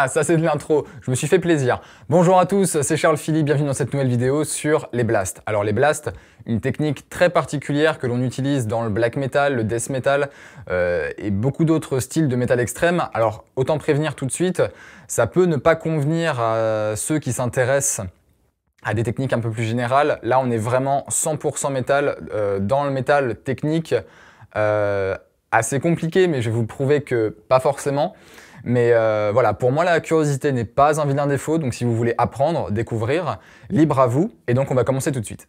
Voilà, ça c'est de l'intro, je me suis fait plaisir. Bonjour à tous, c'est Charles Philippe, bienvenue dans cette nouvelle vidéo sur les blasts. Alors les blasts, une technique très particulière que l'on utilise dans le black metal, le death metal euh, et beaucoup d'autres styles de métal extrême. Alors autant prévenir tout de suite, ça peut ne pas convenir à ceux qui s'intéressent à des techniques un peu plus générales. Là on est vraiment 100% métal, euh, dans le métal technique, euh, assez compliqué mais je vais vous prouver que pas forcément. Mais euh, voilà, pour moi, la curiosité n'est pas un vilain défaut, donc si vous voulez apprendre, découvrir, libre à vous, et donc on va commencer tout de suite.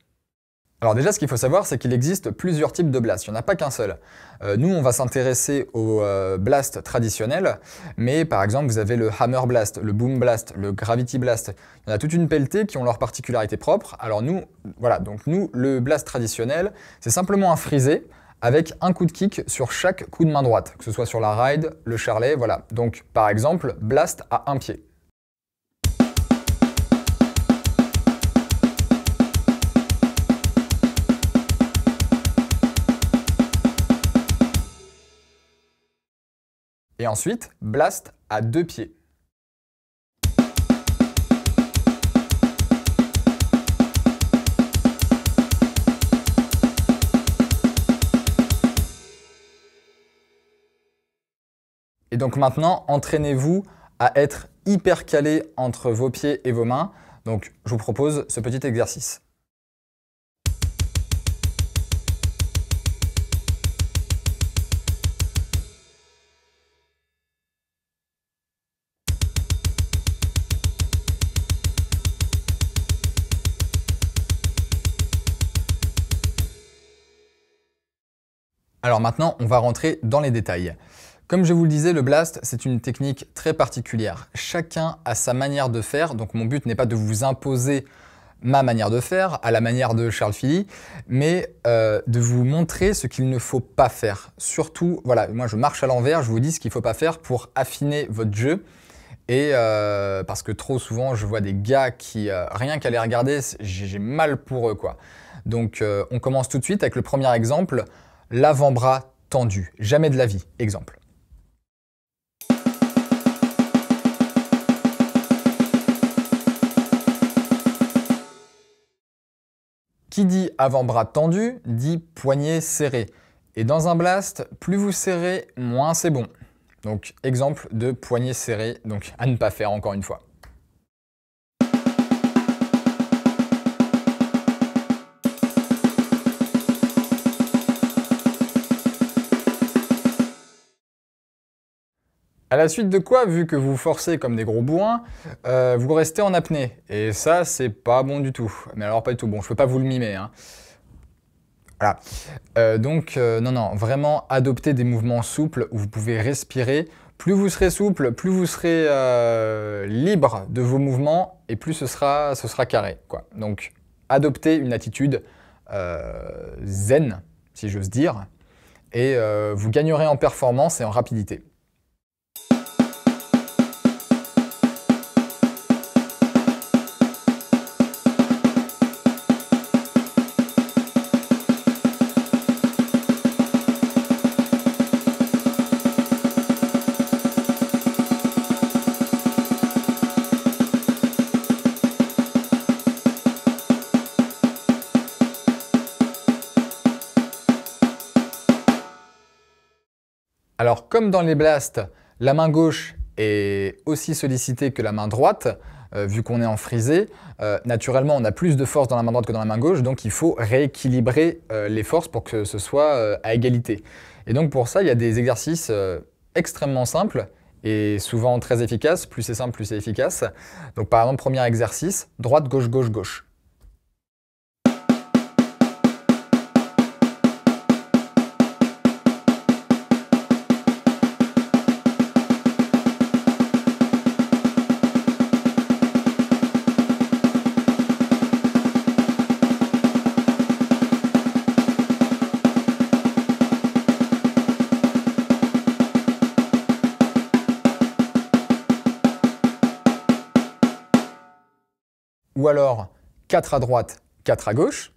Alors déjà, ce qu'il faut savoir, c'est qu'il existe plusieurs types de blast. Il n'y en a pas qu'un seul. Euh, nous, on va s'intéresser au euh, blast traditionnel, mais par exemple, vous avez le hammer blast, le boom blast, le gravity blast. Il y en a toute une pelletée qui ont leurs particularités propres. Alors nous, voilà, donc nous, le blast traditionnel, c'est simplement un frisé avec un coup de kick sur chaque coup de main droite, que ce soit sur la ride, le charlet, voilà. Donc par exemple, blast à un pied. Et ensuite, blast à deux pieds. Donc maintenant, entraînez-vous à être hyper calé entre vos pieds et vos mains. Donc je vous propose ce petit exercice. Alors maintenant, on va rentrer dans les détails. Comme je vous le disais, le blast, c'est une technique très particulière. Chacun a sa manière de faire, donc mon but n'est pas de vous imposer ma manière de faire, à la manière de Charles Philly, mais euh, de vous montrer ce qu'il ne faut pas faire. Surtout, voilà, moi je marche à l'envers, je vous dis ce qu'il ne faut pas faire pour affiner votre jeu. Et euh, parce que trop souvent, je vois des gars qui, euh, rien qu'à les regarder, j'ai mal pour eux. quoi. Donc on commence tout de suite avec le premier exemple, l'avant-bras tendu. Jamais de la vie, exemple. Qui dit avant-bras tendu dit poignet serré. Et dans un blast, plus vous serrez, moins c'est bon. Donc exemple de poignet serré, donc à ne pas faire encore une fois. À la suite de quoi, vu que vous forcez comme des gros bourrins, euh, vous restez en apnée. Et ça, c'est pas bon du tout. Mais alors pas du tout bon, je peux pas vous le mimer. Hein. Voilà. Euh, donc, euh, non, non, vraiment adoptez des mouvements souples où vous pouvez respirer. Plus vous serez souple, plus vous serez libre de vos mouvements et plus ce sera, carré. Donc, adoptez une attitude zen, si j'ose dire, et vous gagnerez en performance et en rapidité. Alors comme dans les blasts, la main gauche est aussi sollicitée que la main droite, euh, vu qu'on est en frisé, euh, naturellement on a plus de force dans la main droite que dans la main gauche, donc il faut rééquilibrer euh, les forces pour que ce soit à égalité. Et donc pour ça, il y a des exercices extrêmement simples et souvent très efficaces. Plus c'est simple, plus c'est efficace. Donc par exemple, premier exercice, droite, gauche, gauche, gauche. Ou alors 4 à droite, 4 à gauche.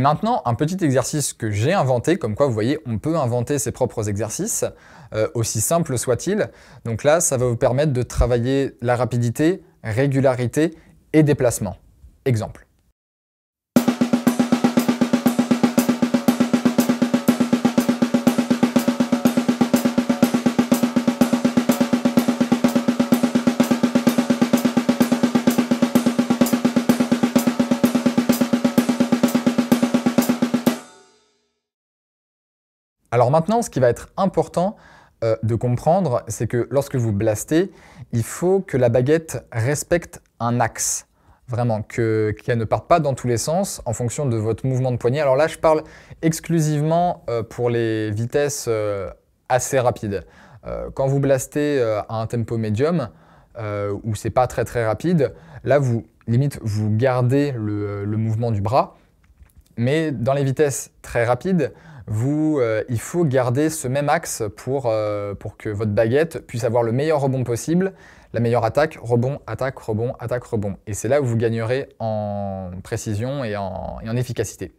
Et maintenant, un petit exercice que j'ai inventé, comme quoi vous voyez, on peut inventer ses propres exercices, euh, aussi simple soit-il. Donc là, ça va vous permettre de travailler la rapidité, régularité et déplacement. Exemple. Alors maintenant, ce qui va être important euh, de comprendre, c'est que lorsque vous blastez, il faut que la baguette respecte un axe. Vraiment, qu'elle ne parte pas dans tous les sens en fonction de votre mouvement de poignet. Alors là, je parle exclusivement euh, pour les vitesses euh, assez rapides. quand vous blastez à un tempo médium, où c'est pas très très rapide, là, vous limite, vous gardez le mouvement du bras. Mais dans les vitesses très rapides, vous, euh, il faut garder ce même axe pour, euh, pour que votre baguette puisse avoir le meilleur rebond possible, la meilleure attaque, rebond, attaque, rebond, attaque, rebond. Et c'est là où vous gagnerez en précision et en efficacité.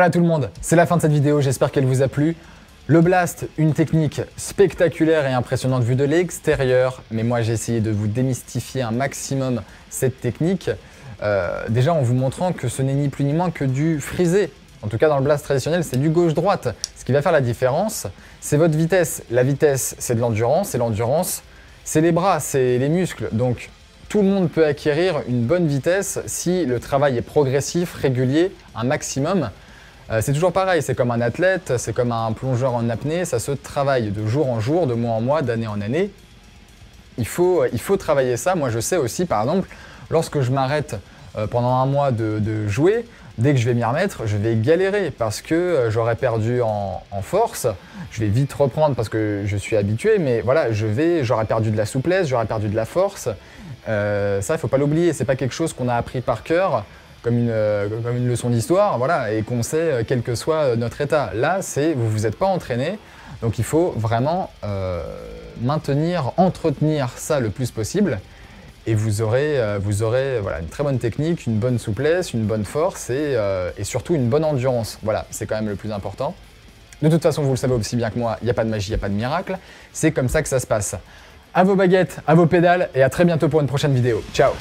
Voilà tout le monde, c'est la fin de cette vidéo, j'espère qu'elle vous a plu. Le blast, une technique spectaculaire et impressionnante vue de l'extérieur, mais moi j'ai essayé de vous démystifier un maximum cette technique, euh, déjà en vous montrant que ce n'est ni plus ni moins que du frisé. En tout cas dans le blast traditionnel, c'est du gauche-droite. Ce qui va faire la différence, c'est votre vitesse. La vitesse, c'est de l'endurance, et l'endurance, c'est les bras, c'est les muscles. Donc tout le monde peut acquérir une bonne vitesse si le travail est progressif, régulier, un maximum. Euh, c'est toujours pareil, c'est comme un athlète, c'est comme un plongeur en apnée, ça se travaille de jour en jour, de mois en mois, d'année en année. Il faut, faut travailler ça. Moi, je sais aussi, par exemple, lorsque je m'arrête euh, pendant un mois de, jouer, dès que je vais m'y remettre, je vais galérer parce que euh, j'aurais perdu en, force. Je vais vite reprendre parce que je suis habitué, mais voilà, je vais, j'aurais perdu de la souplesse, j'aurais perdu de la force. ça, il ne faut pas l'oublier. C'est pas quelque chose qu'on a appris par cœur comme une, euh, comme une leçon d'histoire, voilà, et qu'on sait euh, quel que soit notre état. Là, c'est vous vous êtes pas entraîné, donc il faut vraiment euh, maintenir, entretenir ça le plus possible, et vous aurez, vous aurez voilà, une très bonne technique, une bonne souplesse, une bonne force et, et surtout une bonne endurance. Voilà, c'est quand même le plus important. De toute façon, vous le savez aussi bien que moi, il n'y a pas de magie, il n'y a pas de miracle. C'est comme ça que ça se passe. À vos baguettes, à vos pédales, et à très bientôt pour une prochaine vidéo. Ciao